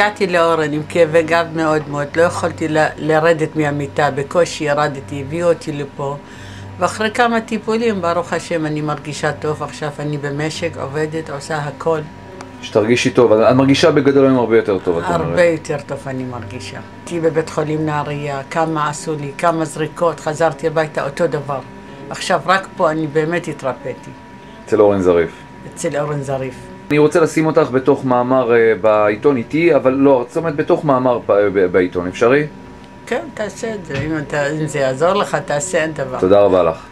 הגעתי לאורן עם כאבי גב מאוד מאוד, לא יכולתי לרדת מהמיטה, בקושי ירדתי, הביאו אותי לפה ואחרי כמה טיפולים, ברוך השם, אני מרגישה טוב, עכשיו אני במשק, עובדת, עושה הכל שתרגישי טוב, את מרגישה בגדול היום הרבה יותר טוב, את אומרת. הרבה יותר טוב אני מרגישה. הייתי בבית חולים נהריה, כמה עשו לי, כמה זריקות, חזרתי הביתה, אותו דבר. עכשיו רק פה אני באמת התרפאתי, אצל אורן זריף. אצל אורן זריף. אני רוצה לשים אותך בתוך מאמר אה, בעיתון איתי, אבל לא, זאת אומרת בתוך מאמר ב- ב- בעיתון, אפשרי? כן, תעשה את זה, אם, אתה, אם זה יעזור לך, תעשה, אין דבר. תודה רבה לך.